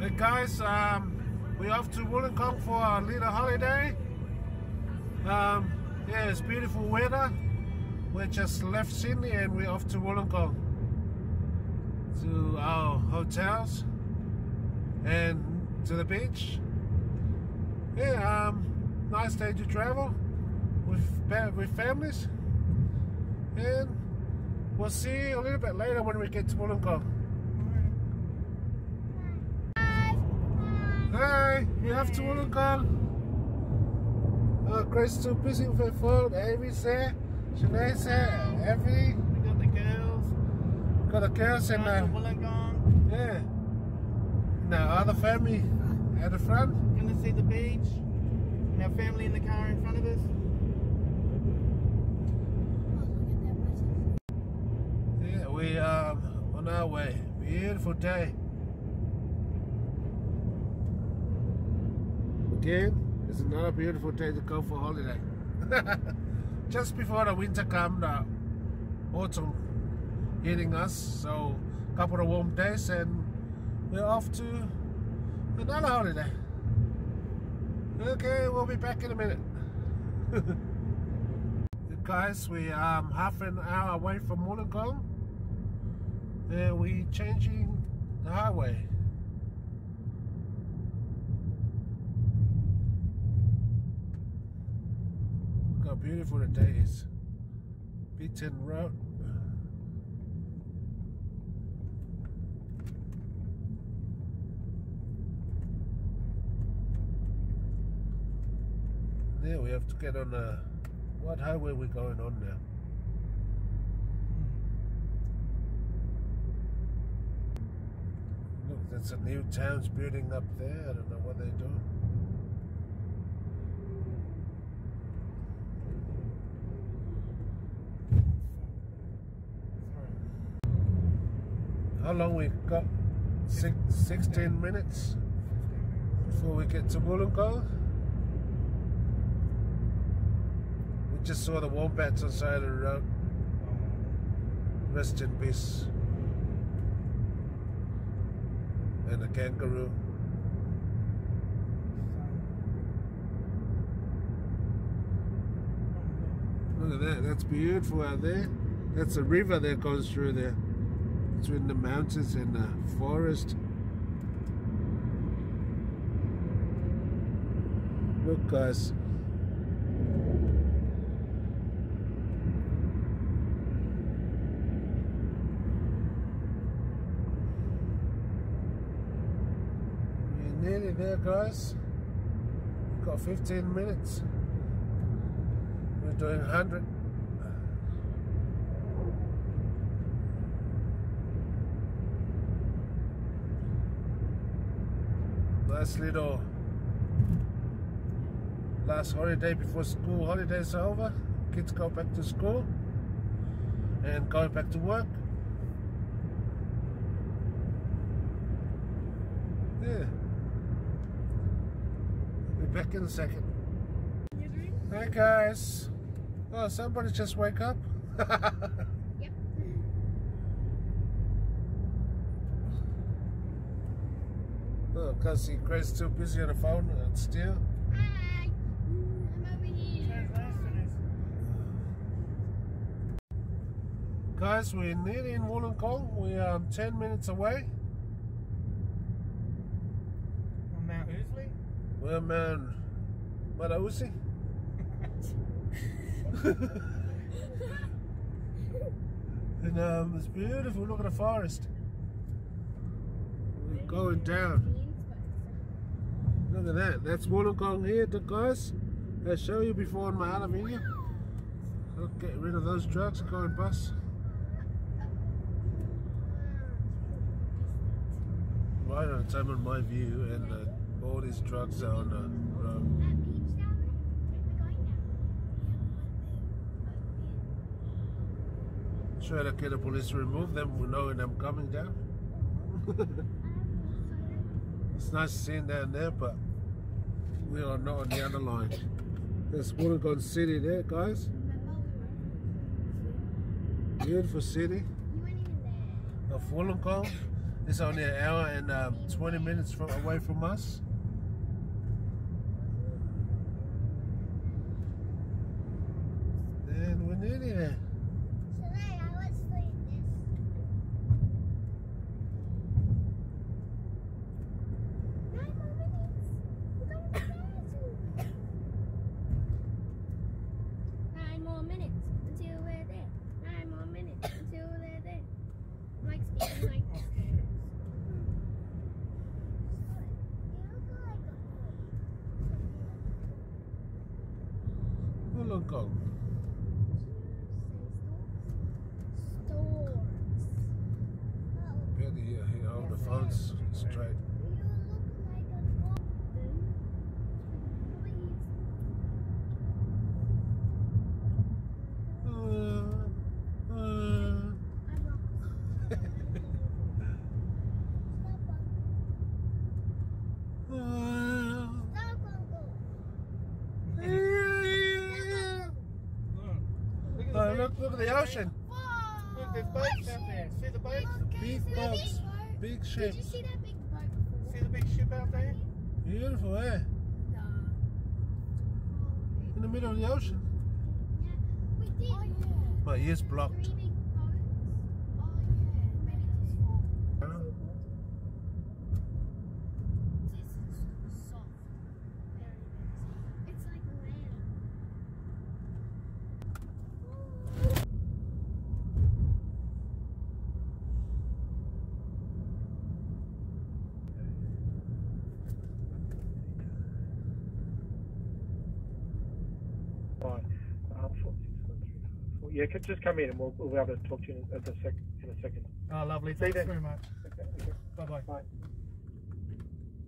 Hey guys, um, we're off to Wollongong for a little holiday. Um, yeah, it's beautiful weather. We just left Sydney and we're off to Wollongong to our hotels and to the beach. Yeah, um, nice day to travel with with families, and we'll see you a little bit later when we get to Wollongong. Hi, you have to Wollongong. Uh, Grace too busy with her phone. Amy's there. Sinead's there. Evie. We got the girls. Got the girls and uh, to Wollongong. yeah. Now other family at the front. Gonna see the beach. And our family in the car in front of us. Yeah, we um on our way. Beautiful day. Again, it's another beautiful day to go for holiday. Just before the winter comes, the autumn hitting us. So a couple of warm days and we're off to another holiday. Okay, we'll be back in a minute. Guys, we um half an hour away from Wollongong and we're changing the highway. Look how beautiful the day is. B10 road. Yeah, we have to get on a what highway we going on now? Look, that's a new town's building up there. I don't know what they're doing. How long we've got? Six, 16 minutes before we get to Wollongong. We just saw the wombats on the side of the road. Rest in peace. And a kangaroo. Look at that, that's beautiful out there. That's a river that goes through there. Between the mountains and the forest. Look guys. We're nearly there guys. We've got 15 minutes. We're doing 100. Last little last holiday before school holidays are over. Kids go back to school and going back to work. Yeah. Be back in a second. Hey guys. Oh, somebody just wake up. Yep. oh, cause see Grace too busy on the phone and still. Hi. I'm over here. Guys, we're nearly in Wollongong. We are 10 minutes away. On Mount Ousley. We're man Marausi. and um, it's beautiful. Look at the forest. We're going down. Look at that. That's Wollongong here, the guys. I showed you before in my other. Look, get rid of those trucks going bus. Right on time of my view, and uh, all these trucks are on the road. Try to get the police to remove them we know when them coming down. it's nice seeing down there, but we are not on the other line. There's Wollongong City there, guys. Beautiful city of Wollongong. It's only an hour and um, 20 minutes from, away from us. And we're nearly there. Today I was doing this. Nine more minutes. We're going to bed. Nine more minutes until we're there. Nine more minutes until we're there. I'm like speaking like this. Wollongong. Stores. Barely here, here, hold the phones straight. You look like a golden. Please. Uh, uh, I'm not. Stop, Uncle. uh, Stop, Uncle. Look. Look at Oh, the look, look at the ocean. Look, there's boats out there. See the boats? Look, Big see boats, boat? big Did ships. you see that big boat before? See the big ship out there? Beautiful, eh? No. In the middle of the ocean. Yeah, we did. Oh, yeah. My ears blocked. Three big boats. Oh, yeah. Maybe just four. Huh? This is soft. Very, very soft. It's like land. Fine. Um, four, six, one, three, four. Yeah, c- just come in and we'll, we'll be able to talk to you in a, sec, in a second. Oh, lovely. See you Thanks then. very much. Okay, okay. Bye bye. Bye.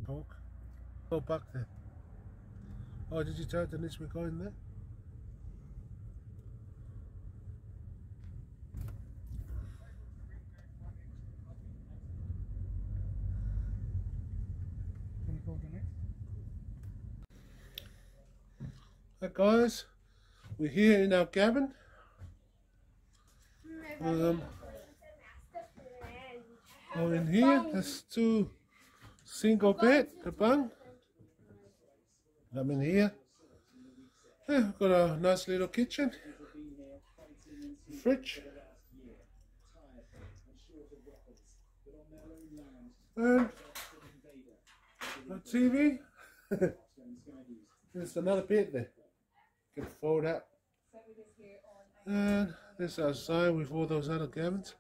Talk. Go back there. Oh, did you tell Denise we're going there? Can you call Denise? Hi guys, we're here in our cabin. Um, oh, in here, there's two single bed, the bunk. I'm in here. Yeah, we've got a nice little kitchen, fridge, and a TV. There's another bed there. You Can fold out. And this outside with all those other cabins.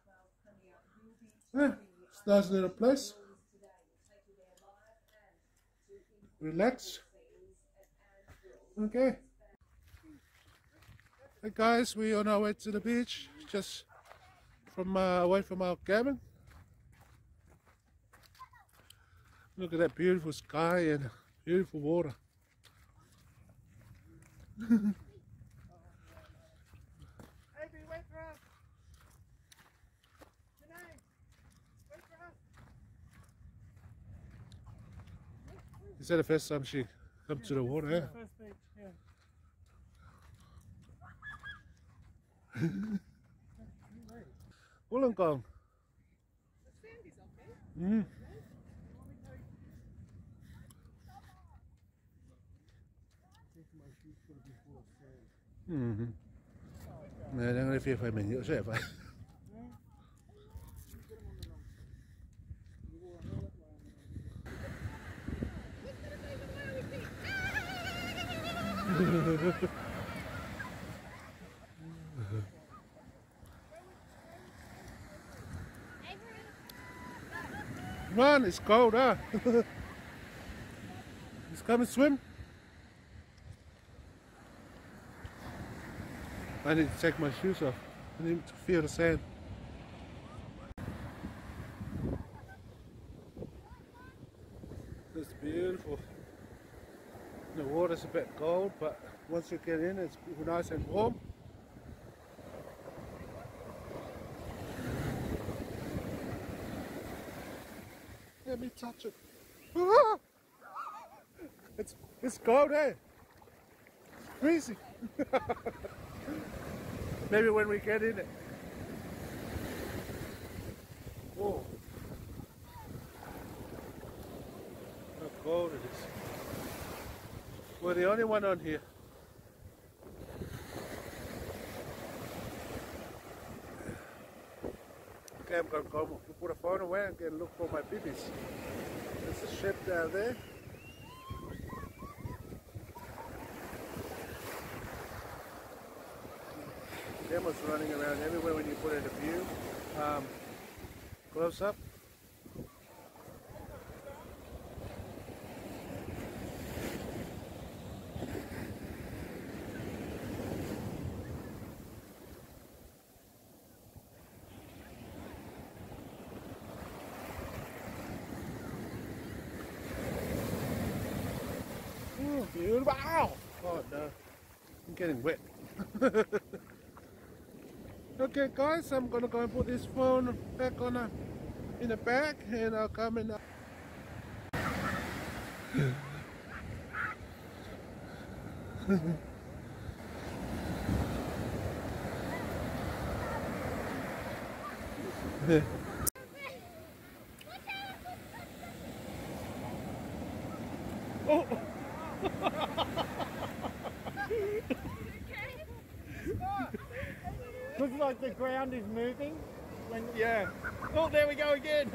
Yeah, it's a nice little place. Relax. Okay. Hey guys, we on our way to the beach, just from uh, away from our cabin. Look at that beautiful sky and beautiful water. Avery, wait for us. Janae, wait for us. Is that the first time she come to the water? Yeah. First beach, yeah. Wollongong. Mm. Mm. Nè, đang đi phía phải mình sẽ phải. Run, it's cold, huh? Let's come and swim. I need to take my shoes off. I need to feel the sand. It's beautiful. The water's a bit cold, but once you get in, it's nice and warm. Let me touch it. It's it's cold, eh? It's freezing. Maybe when we get in it. Whoa. cold it is. We're the only one on here. I'm gonna go put a phone away and look for my babies. There's a ship down there. Camera's running around everywhere when you put it in view. Um, close up. Oh, beautiful. Ow! Oh no. I'm getting wet. okay guys, I'm gonna go and put this phone back on a, in the bag and I'll come in. Looks like the ground is moving. When yeah. Oh, there we go again.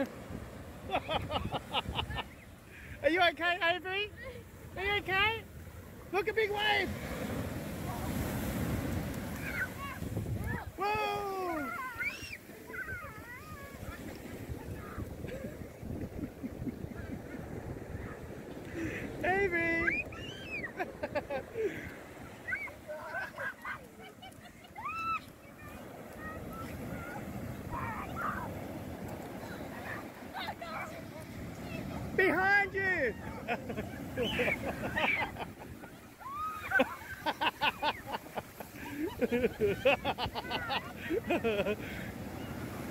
Are you okay, Avery? Are you okay? Look, a big wave. Whoa! Avery! Behind you!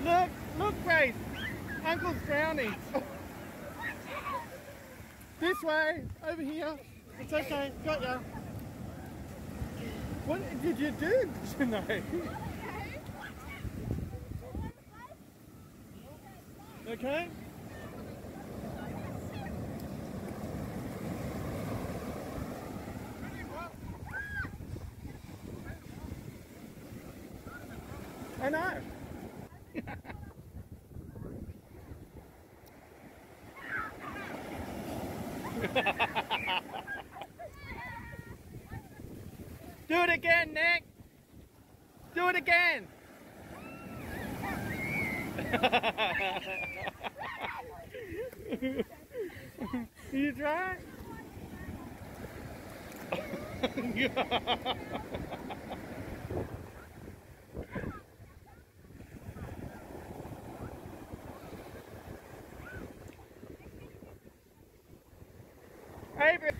look, look, Grace. Uncle's drowning. this way, over here. It's okay, got ya. What did you do tonight? Okay? I know. Do it again, Nick. Do it again. you try? Avery.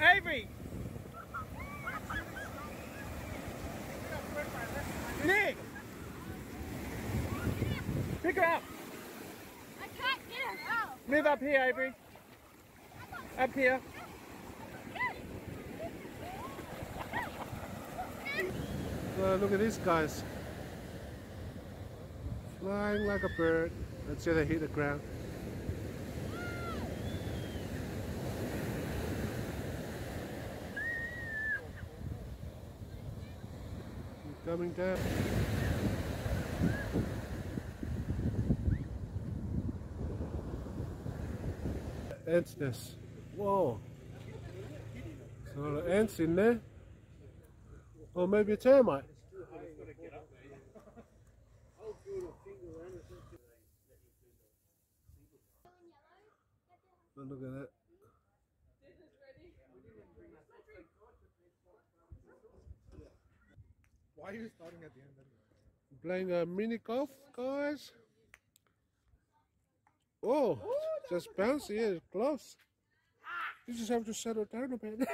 Avery. Nick. Pick her up. I can't get her out. Move up here, Avery. Up here. Uh, look at these guys. Flying like a bird. Let's see they hit the ground. Coming down. Ants nest. Whoa. There's a lot of ants in there. Or maybe a termite. Oh, look at that. Why are you starting at the end? Playing a mini golf, guys. Oh, just bouncy, yeah, close. You just have to settle down a bit. Hit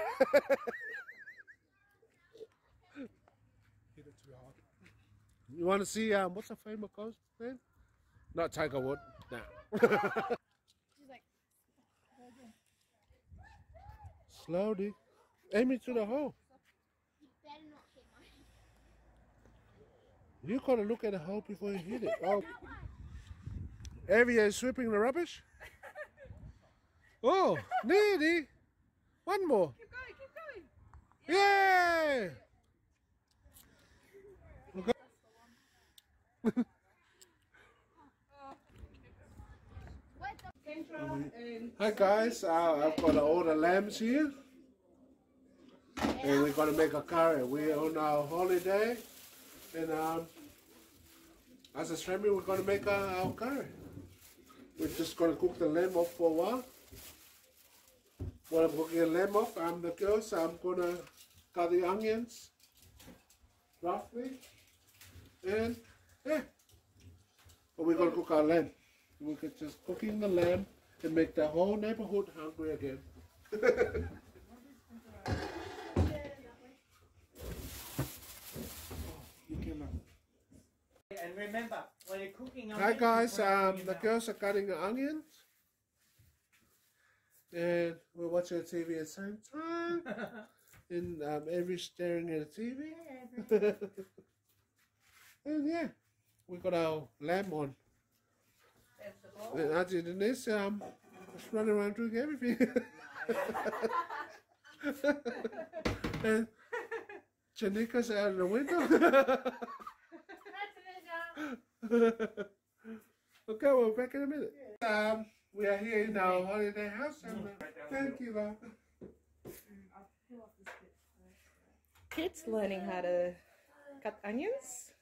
it too hard. you want to see um, what's the famous ghost name? Not Tiger Wood. Nah. She's like, Slowly. Aim it to the hole. you better not hit my You gotta look at the hole before you hit it. Oh. Evie is sweeping the rubbish. Oh, nearly. One more. Keep going, keep going. Yay! Kendra and Hi guys, uh, I've got all the lambs here. And we're gonna make a curry. We're on our holiday. And um, as a family, we're gonna make our, our curry. We're just gonna cook the lamb off for a while. While I'm cooking the lamb off, I'm the girl, so I'm gonna cut the onions roughly. And yeah. But we're gonna cook our lamb. We could just cooking the lamb and make the whole neighborhood hungry again. Oh, Out. And remember, when you're cooking Hi guys, you put it in um, the girls are cutting the onions. And we're watching the TV at the same time. and um, Avery's staring at the TV. and yeah, we got our lamb on. And Auntie Denise um, just running around doing everything. and Janika's out of the window. Okay, we'll be back in a minute. Um, we are here in our holiday house. And, uh, thank you, love. Kids learning how to cut onions.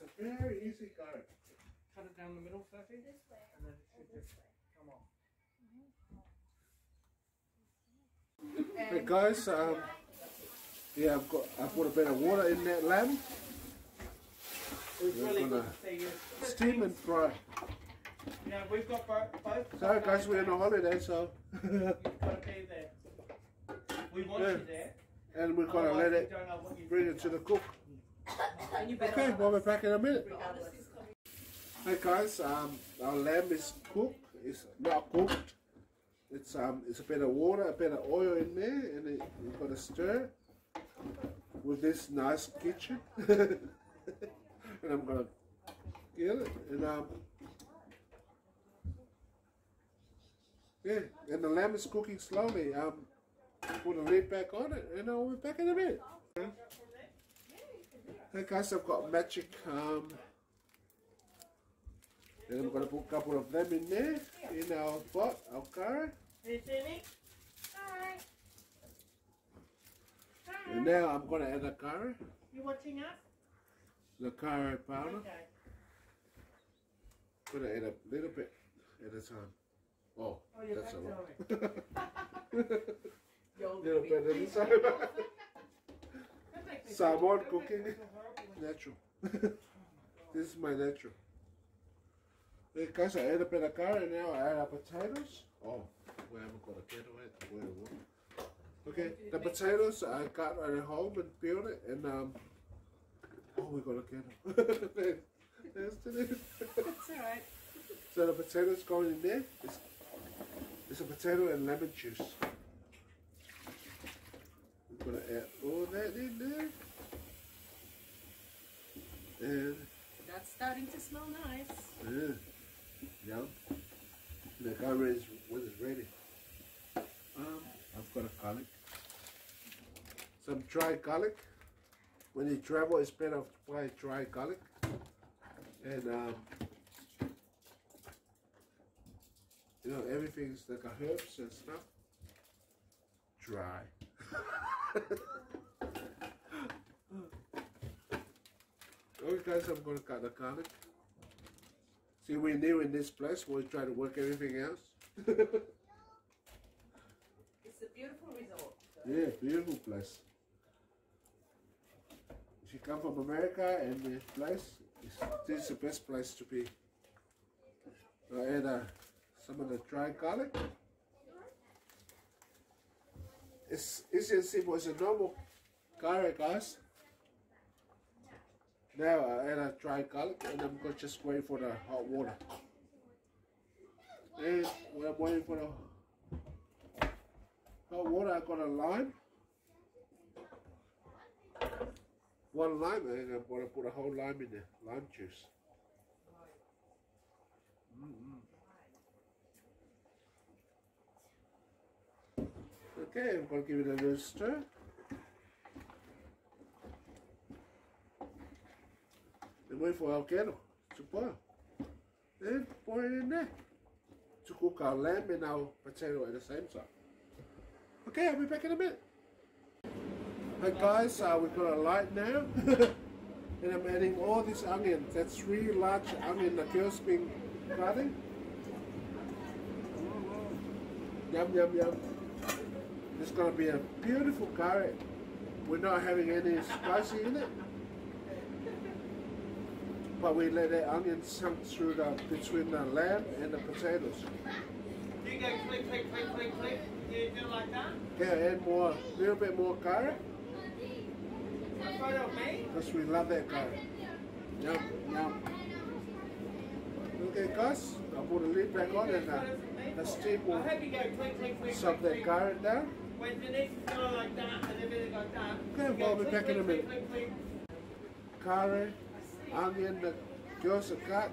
It's a very easy garden. Cut it down the middle, Sophie. And then it should just come off. Hey guys, um, yeah, I've got I put a bit of water in that lamb. It We're really good gonna to see you. Steam and fry. You know, we've got both. both Sorry guys, we're on a holiday, so You've got to be there. We want Yeah. you there. and we're gonna Otherwise, let we it don't know what you bring it to the cook. And you Okay, we'll be back in a minute. Hey guys, um, our lamb is cooked. It's not cooked. It's um, it's a bit of water, a bit of oil in there, and it, you've got to stir with this nice kitchen. and I'm gonna get it, and um, yeah, and the lamb is cooking slowly. Um, put the lid back on it, and I'll be back in a minute. Hey guys, I've got magic um. Then I'm gonna put a couple of them in there, in our pot, our curry. You see me? Hi. And now I'm gonna add the curry, You watching us? The curry powder. Okay. Gonna add a little bit at a time. Oh, Oh, that's a lot. Little bit at a time. Salmon cooking natural. this is my natural. Guys, I add a bit of curry now. I add our potatoes. Oh, we haven't got a kettle yet. It. Okay, the potatoes I got at home and peeled it, and um. Oh, we got a kettle. There's the It's alright. So the potatoes going in there. It's, it's a potato and lemon juice. We're gonna add all that in there. And That's starting to smell nice. yeah, yum. The curry is when it's ready. Um, I've got a garlic. Some dry garlic. When you travel, it's better to buy dry garlic. And um, you know, everything's like a herbs and stuff. Dry. okay, guys, I'm gonna cut the garlic. See, we're new in this place. We'll try to work everything else. It's a beautiful resort. yeah, beautiful place. You come from America and this place, this is the best place to be. I add uh, some of the dried garlic. It's easy and simple. It's a normal garlic, guys. Now I add a dried garlic and I'm gonna just wait for the hot water. And when I'm waiting for the hot water, I got a lime. One lime and I'm gonna put a whole lime in there, lime juice. Mm-hmm. Okay, I'm gonna give it a little stir. And wait for our kettle to boil. Then pour it in there to cook our lamb and our potato at the same time. Okay, I'll be back in a minute. Hi guys, uh, we've got a light now. and I'm adding all these onions. That's three large onion the girls been cutting. Yum yum yum. It's gonna be a beautiful curry. We're not having any spicy in it. But we let the onion sink through the between the lamb and the potatoes. You go click, click, click, click, click. Do You do it like that? Yeah, add more, a little bit more curry, photo me? because we love that curry. Yum, yum. Okay, guys, I'll put the lid back on and uh, the steam will click, that click. curry down. When Denise is going like that and everything like that. Okay, well, I'll be back in a minute. curry, onion, the girls are cut.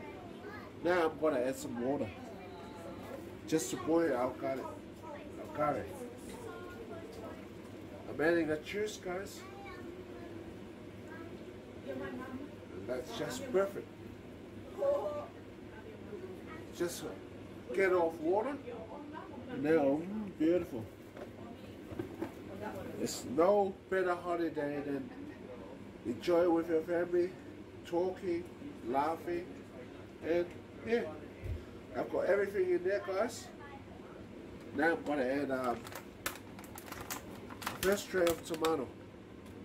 Now I'm gonna add some water. Just to boil our curry. Our curry. I'm adding a juice, guys. That's just perfect. Just get off water. Now, beautiful. It's no better holiday than enjoy with your family, talking, laughing, and yeah, I've got everything in there, guys. Now I'm gonna add um, first tray of tomato.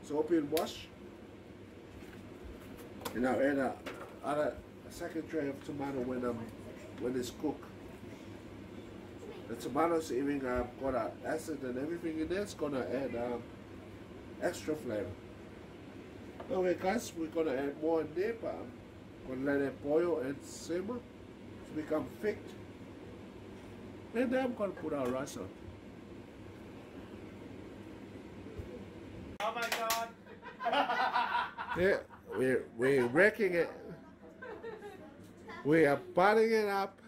So open wash, and I'll add a, other, a second tray of tomato when um when it's cooked. The tomatoes even uh, got acid and everything in there. It's gonna add um, extra flavor. Okay guys, we're gonna add more in there, but I'm gonna let it boil and simmer to become thick. And then I'm gonna put our rice on. Oh my god. Yeah, we're, we're wrecking it. We are butting it up.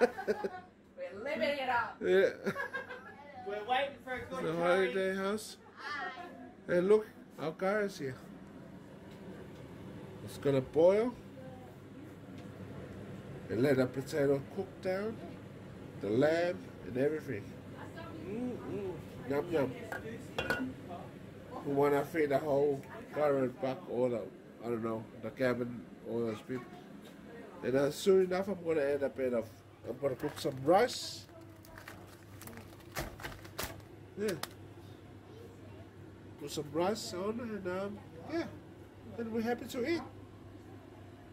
We're living it up. yeah, We're waiting for a good the curry. holiday house. Hey, look, our car is here. It's gonna boil. And let the potato cook down, the lamb and everything. Mm-mm. Yum yum. We wanna feed the whole curry back all the I don't know, the cabin all those people. And uh, soon enough I'm gonna add a bit of I'm gonna cook some rice. Yeah. Put some rice on and um yeah. And we're happy to eat.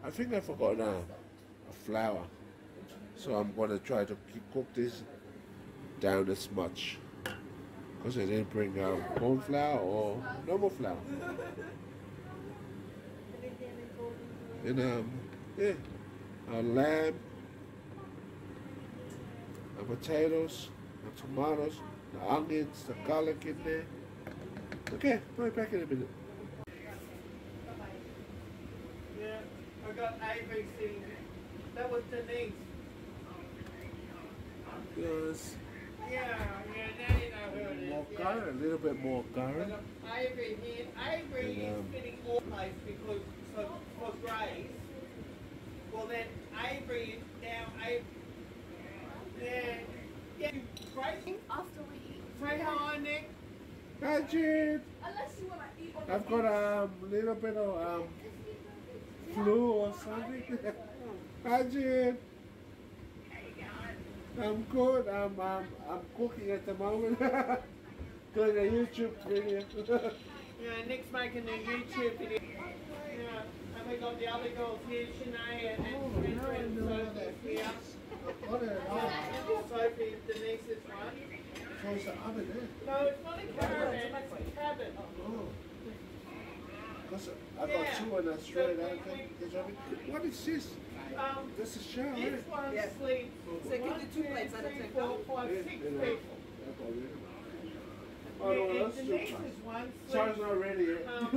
I think I forgot uh, a flour. So I'm gonna try to cook this down as much. Because I didn't bring uh, corn flour or normal flour. And um, yeah, our lamb, our potatoes, our tomatoes, the onions, the garlic in there. Okay, I'll be back in a minute. Yeah, I got sitting. That was Denise. Yes, Yeah, yeah, now you know who it is. more yeah. garlic, a little bit more I garlic. Avery here. Avery And, um, is fitting all place because for, for Grace. Well then Avery is now Avery. Yeah. Yeah. Grace, After we eat. say hi Nick. Hi, Jude. Unless you want to eat. I've got a um, little bit of um, flu or something. Hi, Jude. I'm good. I'm, I'm, I'm cooking at the moment. Doing a YouTube video. Yeah, Nick's making a YouTube video. Yeah, and we got the other girls here, Shanae and, and Oh, no, and know so that. here. Sophie, Denise's one. Close the oven there. No, it's not a caravan, it's a cabin. Oh. Cause I got Yeah. two in Australia. I think What is this? Um, This is shower. this right? one Yes. sleeps So give one, you two two, plates and a three, take four, five, Yeah, six yeah. people. That's all right. Oh, no, and that's too Denise's much. one Sorry, it's sleeps, not ready yet. um,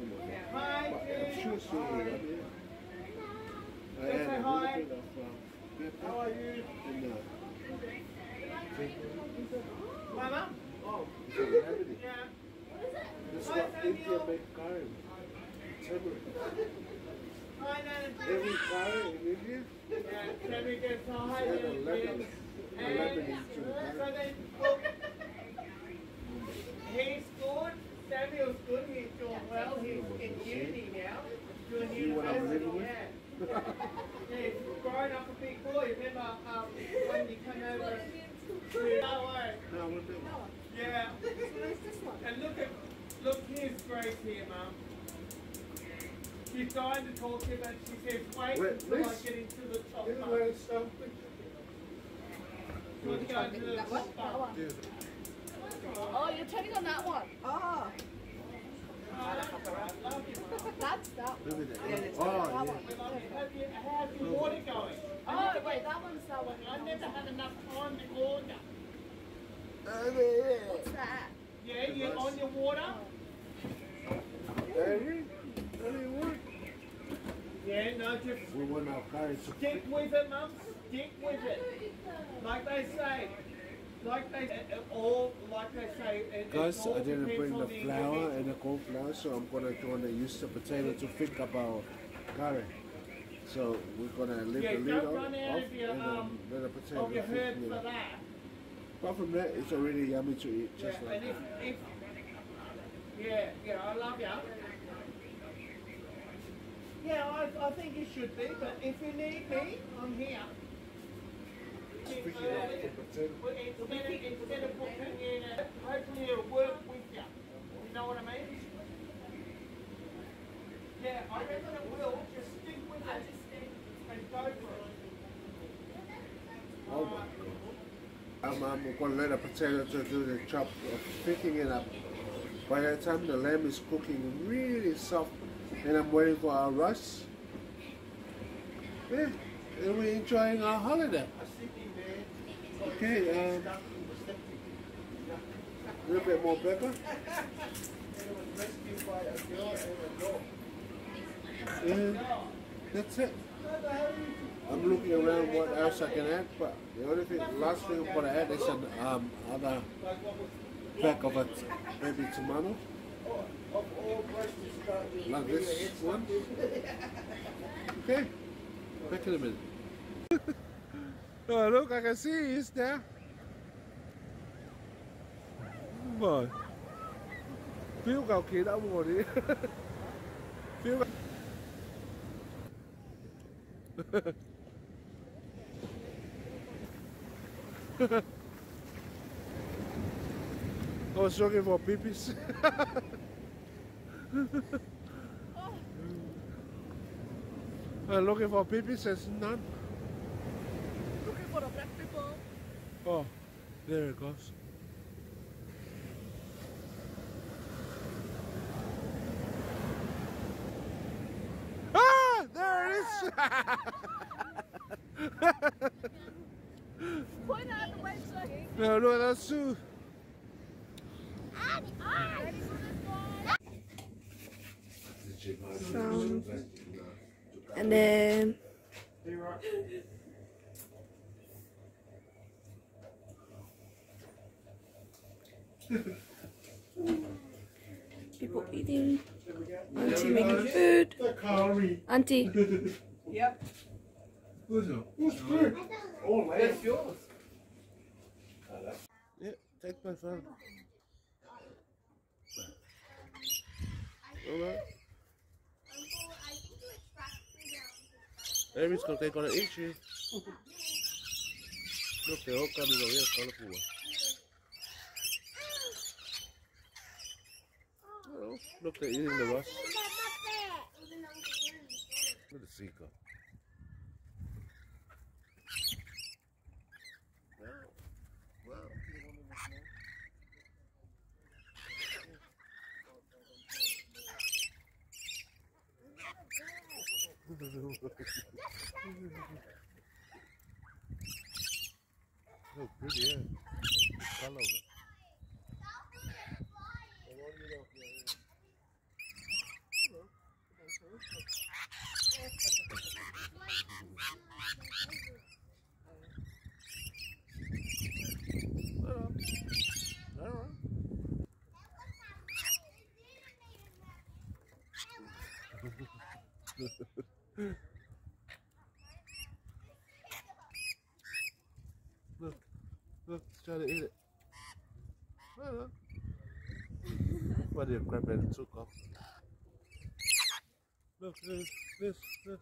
I Say hi. um, How are you? uh, oh. Yeah. What India Samuel. make curry. Turmeric. Hi, Nana. Every curry in India, Yeah, Sammy goes, oh, hi, they have a Nana. a And the so curry. then, look, he's good. Samuel's good. He's doing well. He's in uni now. Doing See what I'm university. living with? Yeah. yeah, he's grown up a big boy. Remember um, when you come over to Hawaii? No, what the- Yeah. And look at, look, here's Grace here, Mum. She's dying to talk to you, but she wait Wait, until I get into the top part. where it's stuff. You want to go into the top part? Yeah. Oh, you're turning on that one. Ah. Oh, Oh, that's all right. Love you, Mum. that's that one. Look. Yeah, it's Oh, that yeah. one. Have you, how's your water going? Oh, wait, that one's that one. I never had enough time to order. What's that? Yeah, you on your water? Every, every one. Yeah, no, just We want our curry to stick with it, Mum. Stick with it. Like they say. Like they uh, all, like they say. Guys, I didn't bring on the flour and the corn flour, so I'm gonna gonna use the potato to thick up our curry. So we're gonna leave Yeah, the lid on, off of your, and um, let the potato Of your thicken herbs it for that. Apart from that, it's already yummy to eat, Yeah, just like and if, if, yeah, yeah, I love you. Yeah, I, I think you should be, but if you need me, I'm here. It with the potato. But instead of, instead in hopefully it'll work with you. You know what I mean? Yeah, I reckon it will. Just stick with it and go for it. Oh my god. I'm, I'm gonna let the potato to do the chop of picking it up. By the time the lamb is cooking really soft, and I'm waiting for our rush. Yeah, and we're enjoying our holiday. Okay, um, a little bit more pepper. And that's it. I'm looking around what else I can add, but the only thing, last thing I'm gonna add is an um, other pack of a maybe tomato, like this one. Okay, back in a minute. oh look, I can see it's there. Rồi. Phiếu cầu kỳ đã mua đi. Phiếu I was looking for peepees. I'm looking for peepees, there's none. Looking for the black people. Oh, there it goes. Ah, there it is. Point out the he no, no, that's too. And then people eating. Auntie making food. The curry. Auntie. Yep. Who's food? Oh, That's yours. Yeah, take my phone. Alright. Amy's gonna take on an issue. Look, they're all coming over here, colorful one. Oh, look, they're eating the rust. Look at the. Oh, good, yeah. Colour of it. All right. Look, look, it's trying to eat it. All right. Why did you grab it and took off? Look, this, this, this.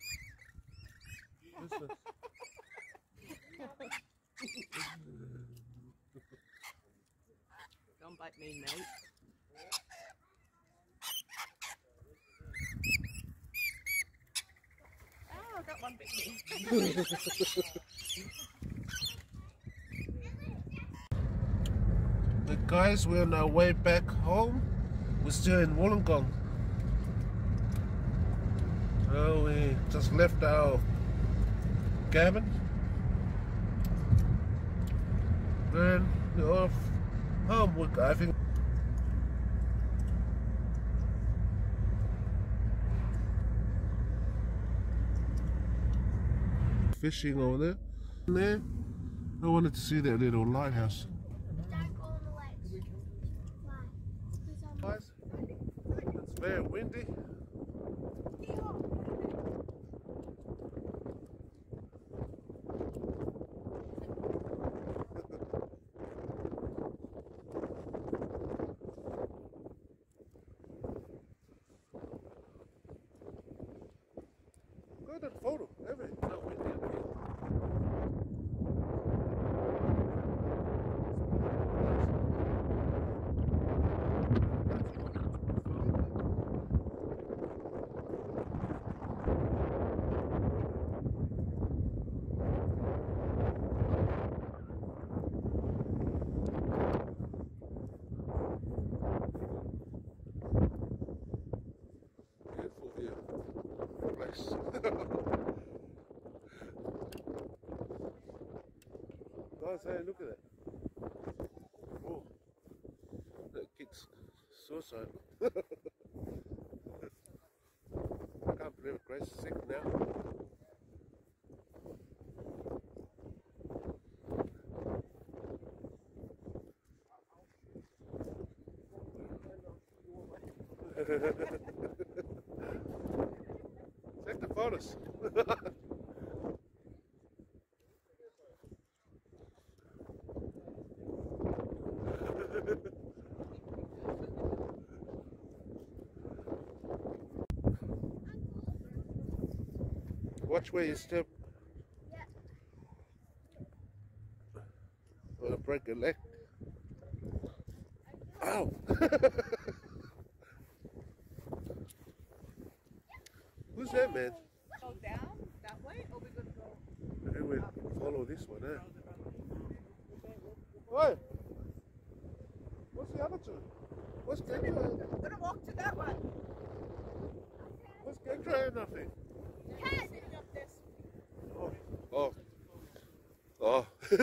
This, this. Don't bite me, mate. Oh, I got one bit me. Guys, we're on our way back home. We're still in Wollongong. So we just left our cabin. Then we're off home. we're think. Fishing over there. There. I wanted to see that little lighthouse. Don't go on the legs. Why? Because I'm Guys, it's very windy. Good at photo, everything. Not windy up here. Beautiful view. Place. Guys, hey, look at that. Oh, that kid's suicide. I can't believe it. Grace is sick now. Take the photos. Watch where you step. Yeah. Or break a leg.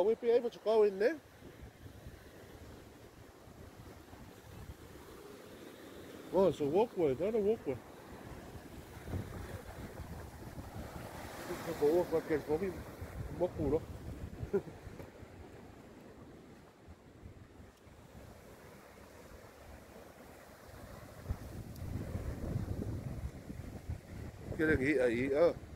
Well, we be able to go in there? Oh, it's a walkway, not a walkway. Bị bốc mù đó. 그냥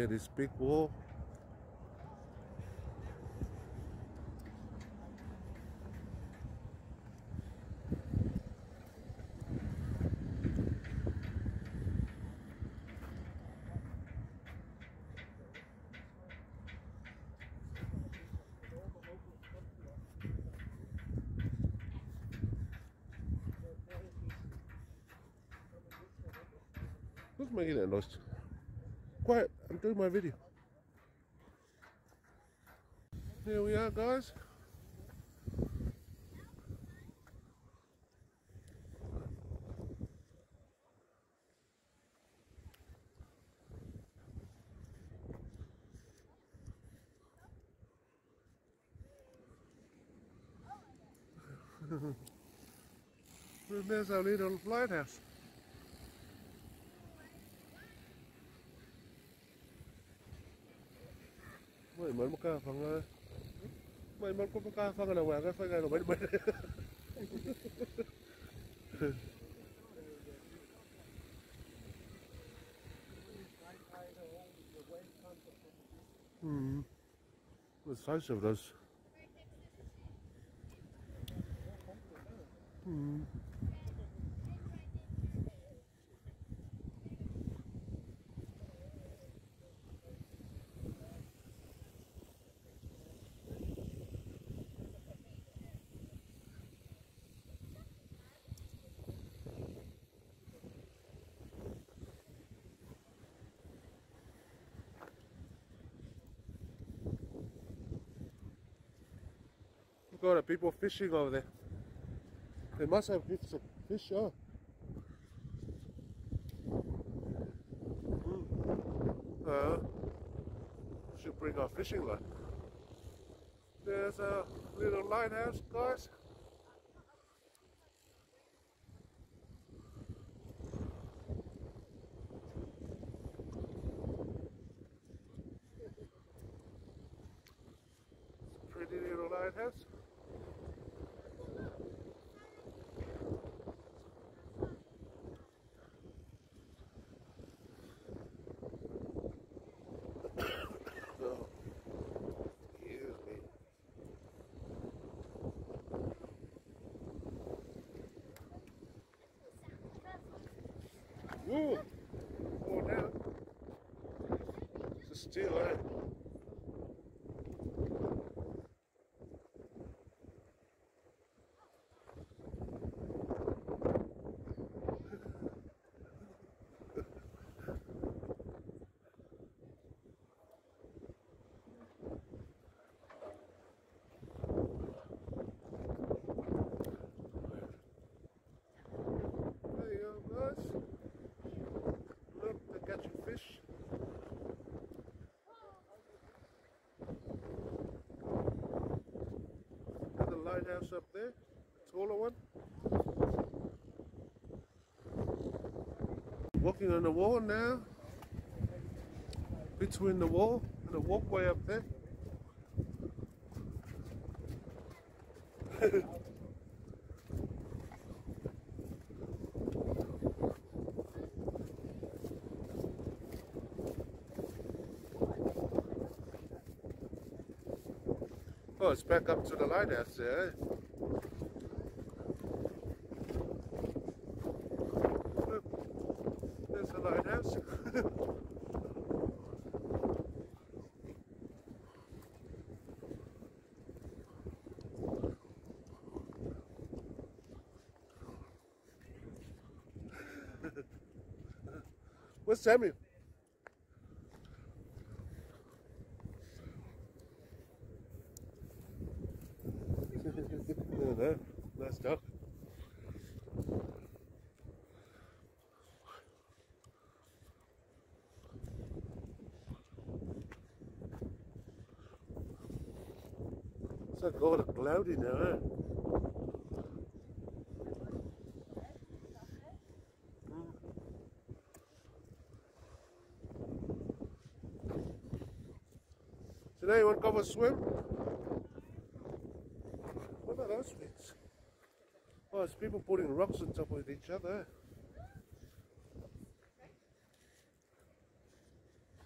near this big wall. Who's making that noise? Quiet, I'm doing my video. Here we are, guys. There's our little lighthouse. mari maka fanga mai mal ko maka fanga na wanga fa ga no bai bai Mhm. Was heißt das? Mhm. Size of people fishing over there. They must have hit some fish, oh. Hmm. Uh, should bring our fishing line. There's a little lighthouse, guys. Pretty little lighthouse. Oh, excuse me. Woo! Oh, down. It's a steel, eh? There you go, guys. Look, they're catching fish. Lighthouse up there, taller one. Walking on the wall now. Between the wall and the walkway up there. It's back up to the lighthouse there. eh? Look, there's the lighthouse. Where's Samuel? no, no, nice dog. It's all cloudy now, eh? So now you want to go for a swim? What about those bits? Oh, it's people putting rocks on top of each other.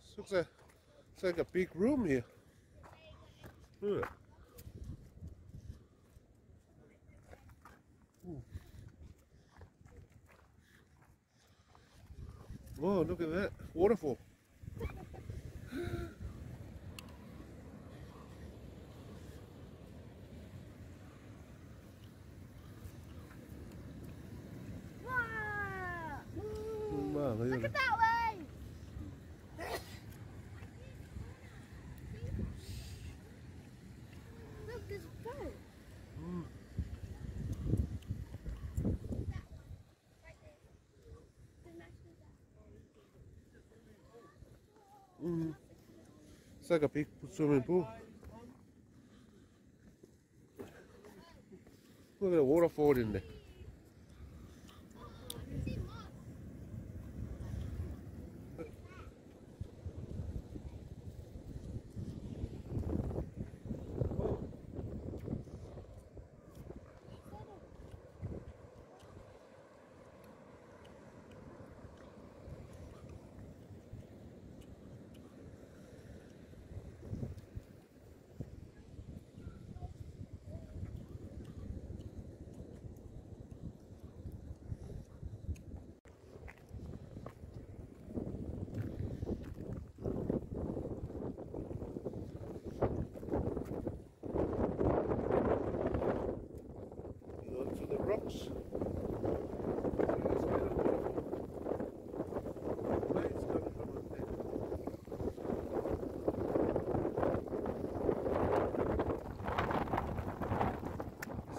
This looks like, it's like a big room here. Oh, look at that waterfall. Wow. Look at at that way. Look, there's a boat. Right there. There's actually that. Mm. It's like a big swimming pool. Look at the waterfall in there. See moss. Go to the rocks. Lights coming from up there.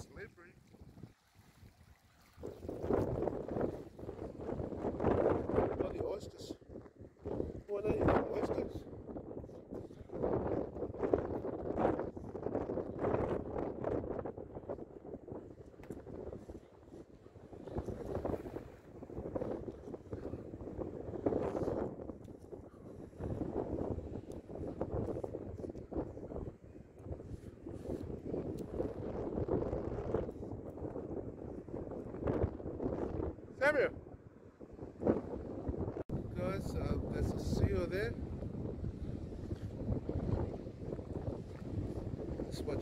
Slippery. Oh, the oysters. What are they? Oysters? Samuel. Guys, uh, there's a seal there.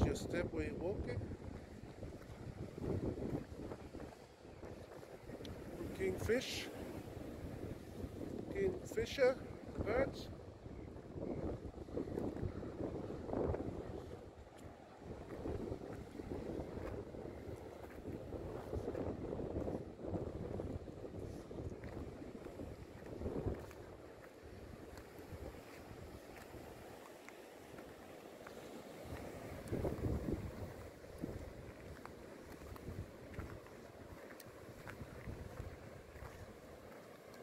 Just you're walking. Kingfish. Kingfisher, the birds.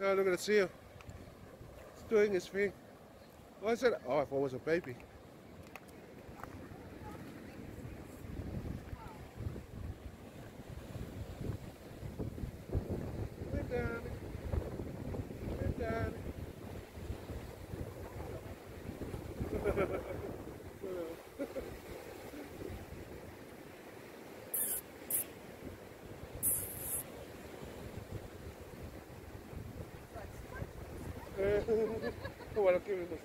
Oh, look at the seal. It's doing his thing. What is it? Oh, I thought it was a baby. Hey, darling. Hey, darling. Oh, bueno, give me the,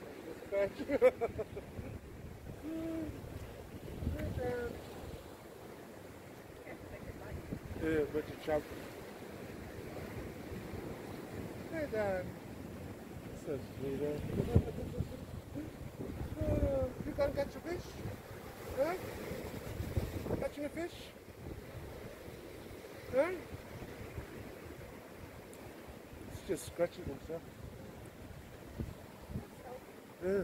the yeah, but you chop. Hey. So sweet, huh? Oh, you gonna catch a fish? Huh? Catching a fish? Huh? It's just scratching himself. Yeah.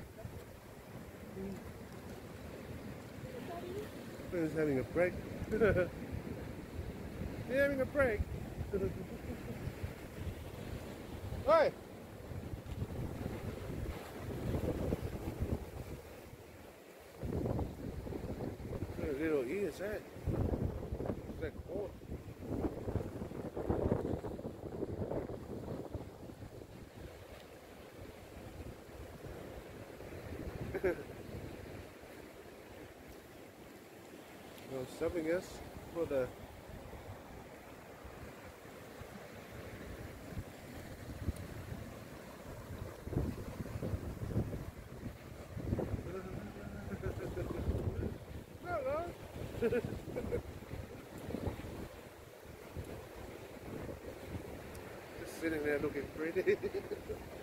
He's having a break. You're having a break. A little is that? Is that corn? Something else for the Just sitting there looking pretty.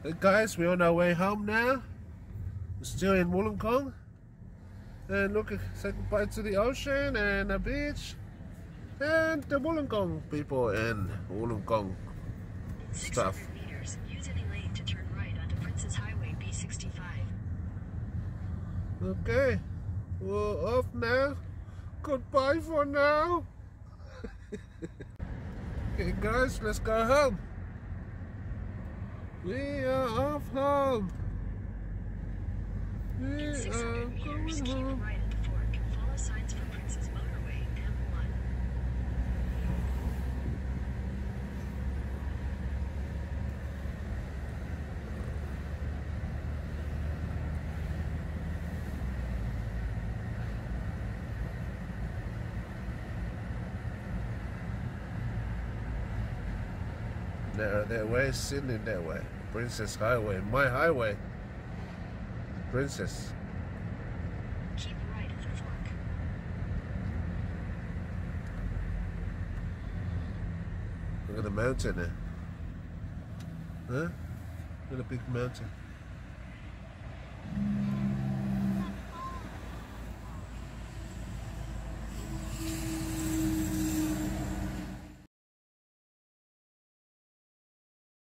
Hey guys, we're on our way home now. We're still in Wollongong. And look, say goodbye to the ocean and the beach. And the Wollongong people and Wollongong stuff. 600 meters. Use any lane to turn right onto Highway B65. Okay, we're off now. Goodbye for now. okay guys, let's go home. We are off home. We In are meters, going keep home. right at the fork. Follow signs for Princes Motorway M1. There, that way, Sydney that way. Princes Highway, my highway. Princess. Keep right at the fork. Look at the mountain there. Huh? Look at the big mountain.